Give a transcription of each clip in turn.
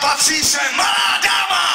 patří sem malá dáma!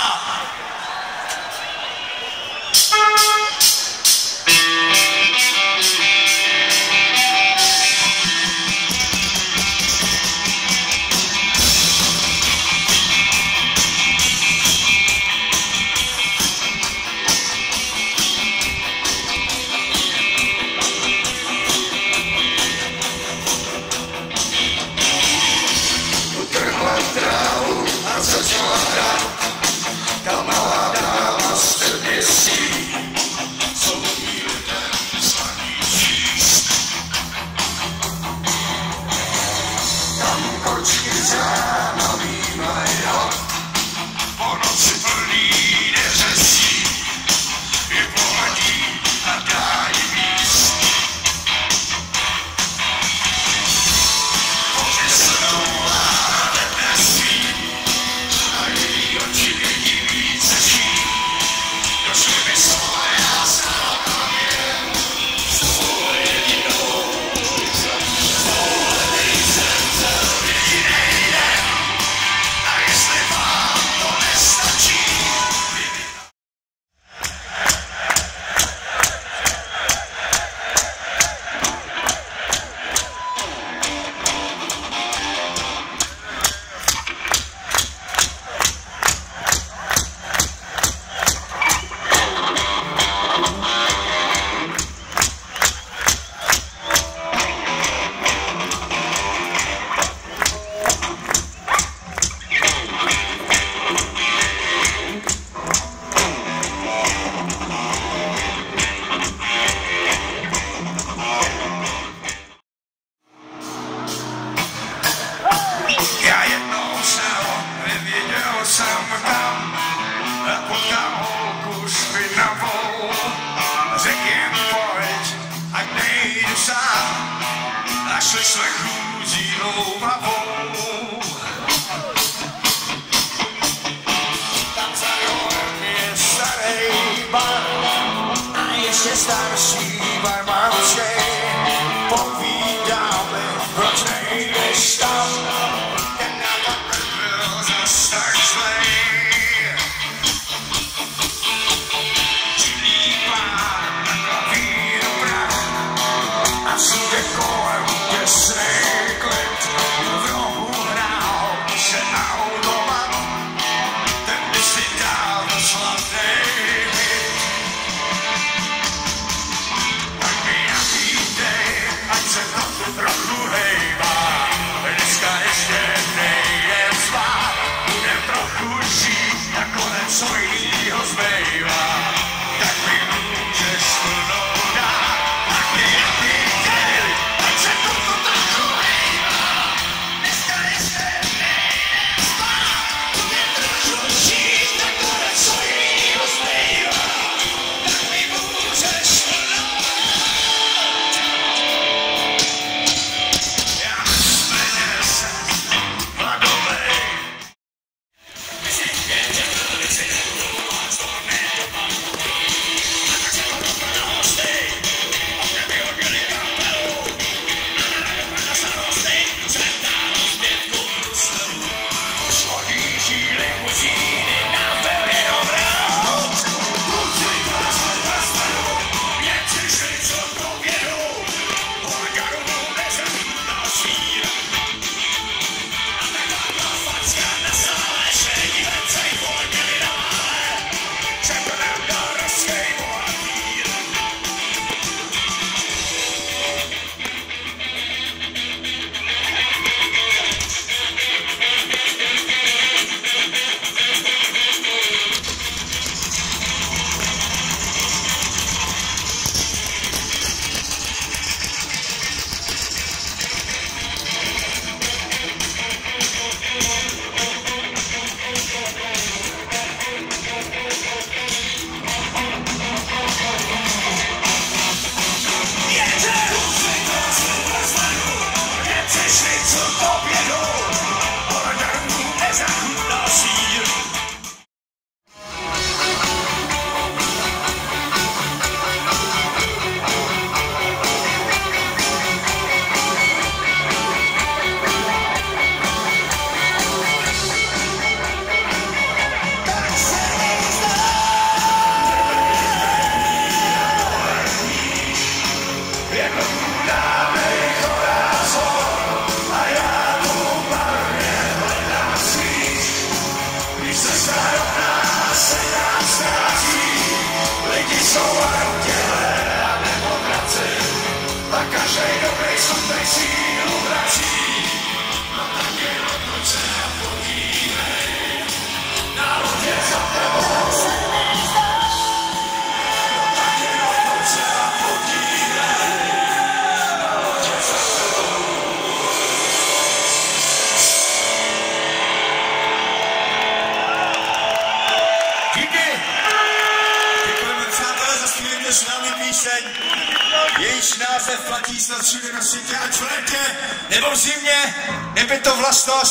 A ještě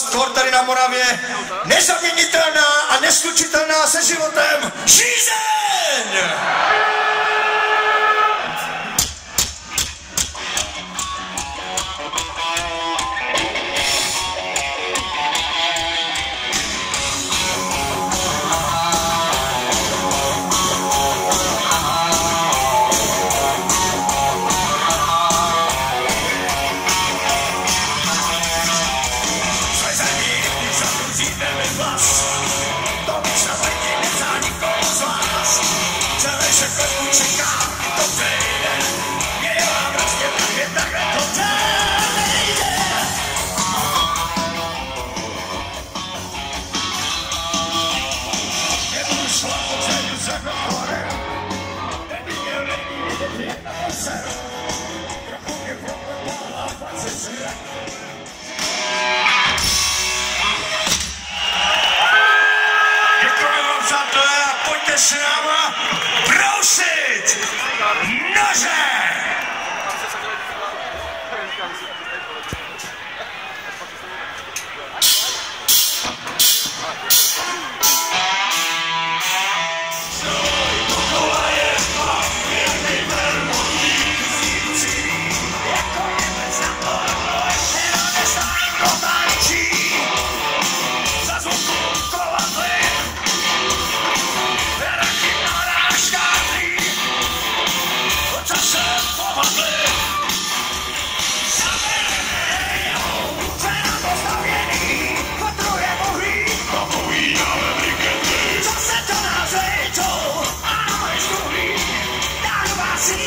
kor tady na Moravě, nezaměnitelná a neslučitelná se životem, žízeň! Yes.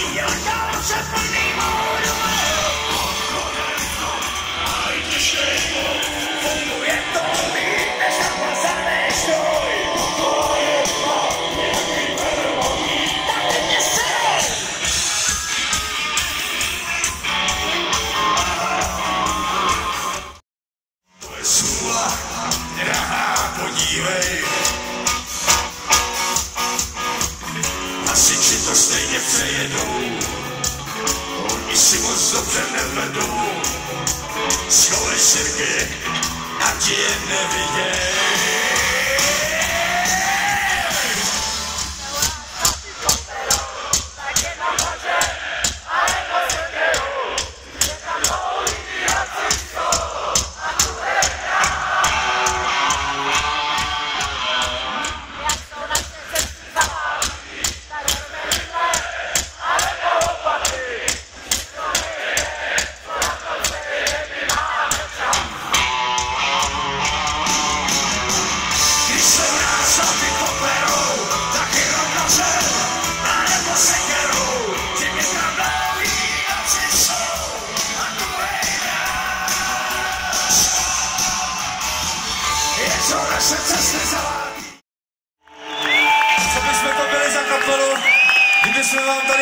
y yo lloro, soy por mi To stejně přejedou, oni si moc dobře nevedou. Schovej sirky, ať je neviděj.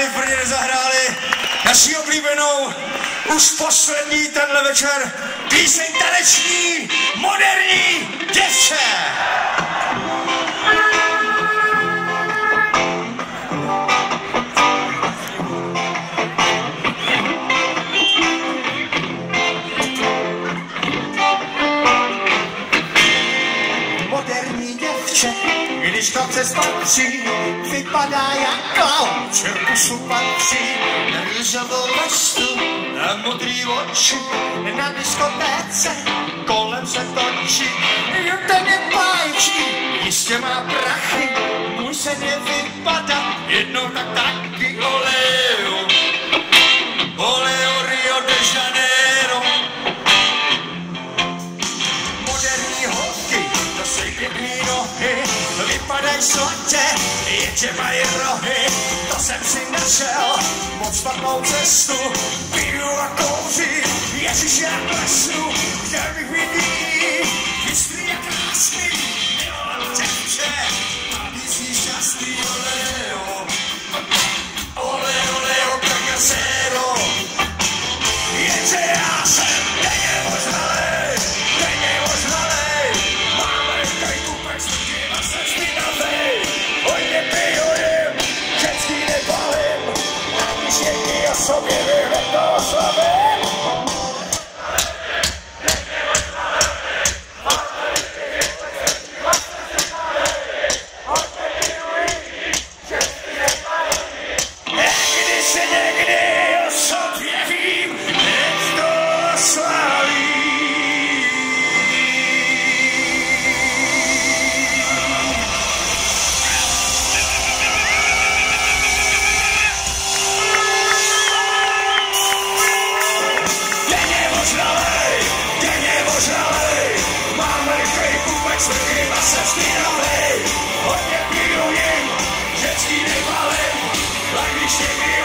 V Brně nezahráli naší oblíbenou už poslední tenhle večer píseň taneční, moderní děvče. moderní děvče, Když to přes patří, vypadá jak klaun, cirkusu patří, na růžovou vestu, na modrý oči, na diskotéce, kolem se točí, ten je pájčí, jistě má prachy, musí nevypadat, jednou tak taky vypadají sladě, jenže mají rohy, to jsem si našel, moc špatnou cestu, piju a kouřím, ježiš já klesu, chtěl bych vidí, chystrý a krásný, milovat děvče,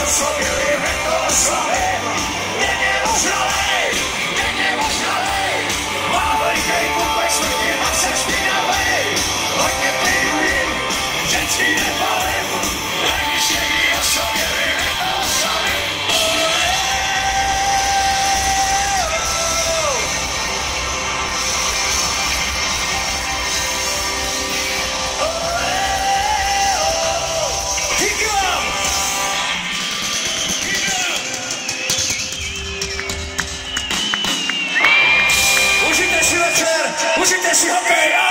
Soy el reto suave, de los Okay